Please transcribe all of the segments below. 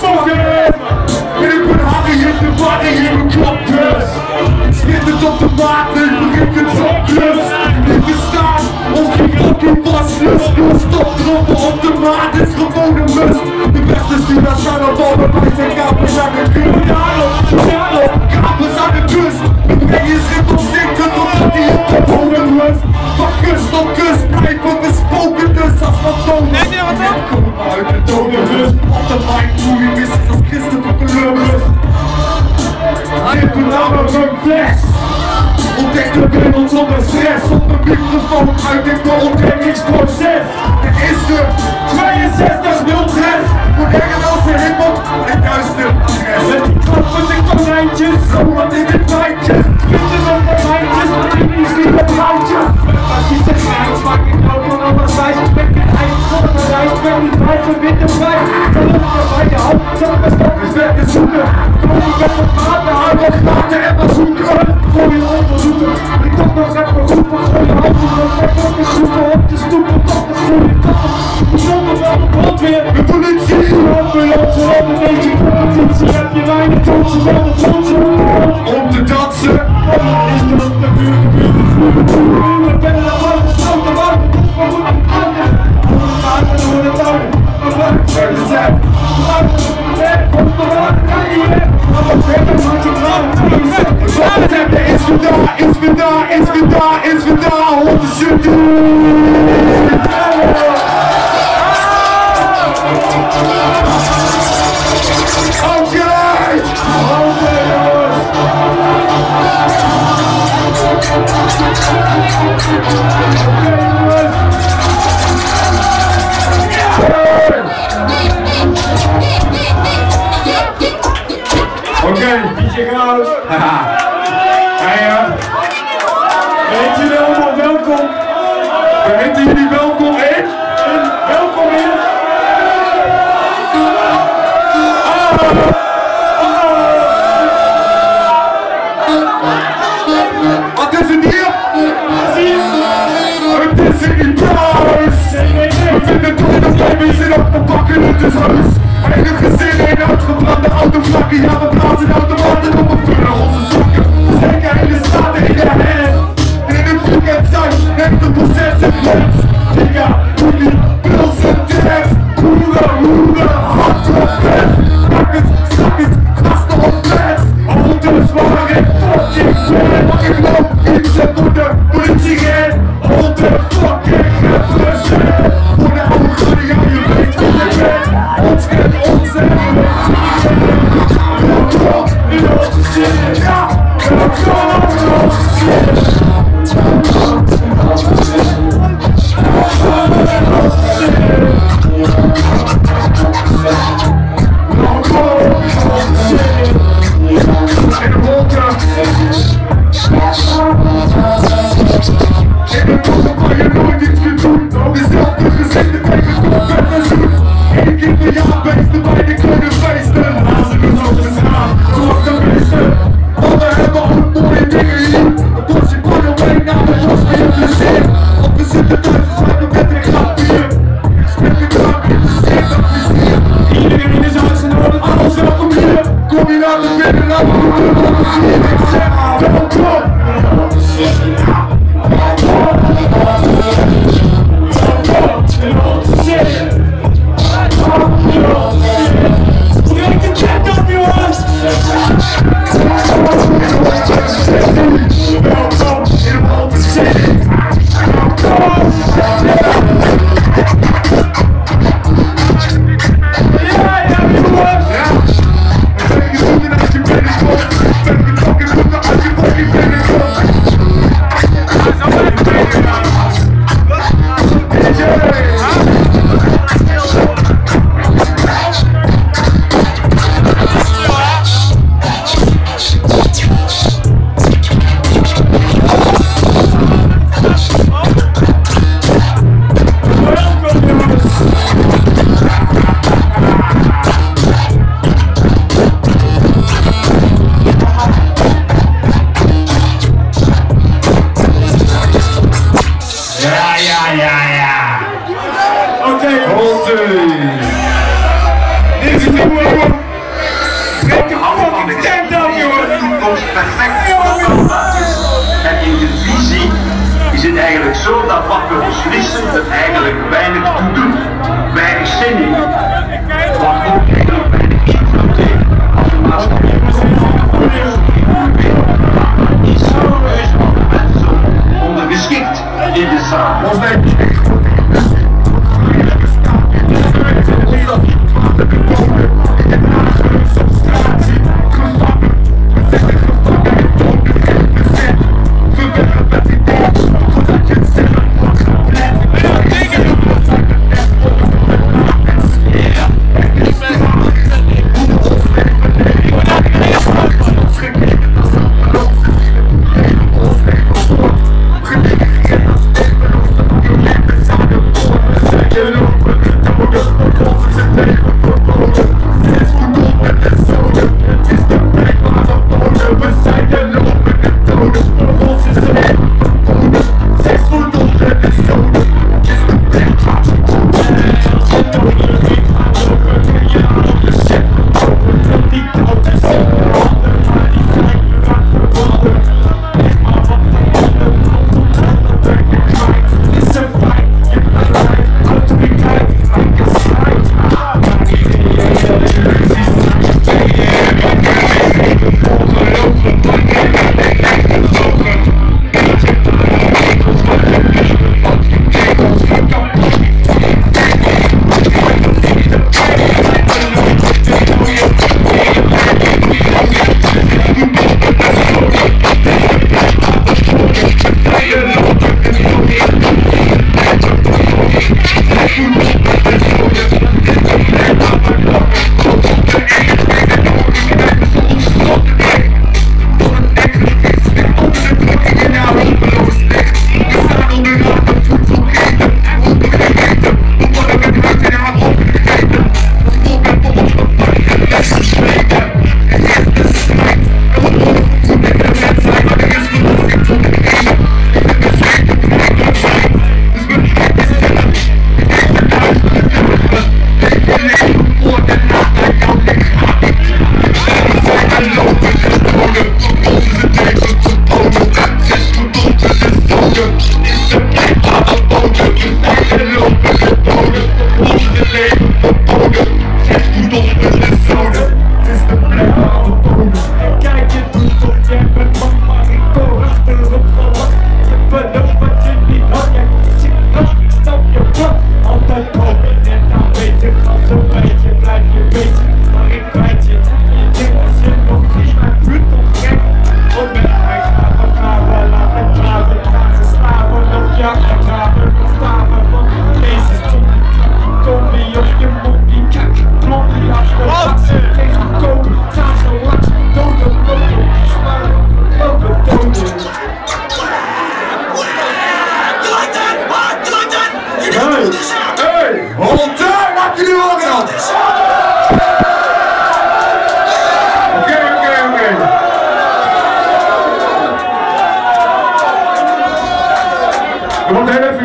Sorgen! Ik ben hangen in de wangen in mijn kopjes. Spinnen op de maat, ik begin de topjes. Ik bestaan op die fucking baslust. Door stopdroppen op de maat is gewone must. De beste is die naar zijn Gelecek de o terlik It is Esir de politie, de ambulance. Want politie, deze competitie heb je weinig kansen van de dansen. Om te dansen is de buurt gebeurd. Ik we moeten hangen. We maken door de tuin, we maken voor de zet. We maken door de weg, op de water kan je weg. Maar we hebben. Wat is vandaag, is is vandaag, is Puis c'est le すいません。eigenlijk zo dat wat we beslissen er eigenlijk weinig toe doet. Weinig zin in. Ook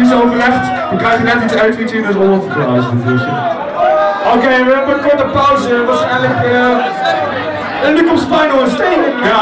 We overlegd, dan krijg net iets in dus 100 applaus. Oké, we hebben een korte pauze. Waarschijnlijk. Uh, en nu komt Spino en steen. Ja,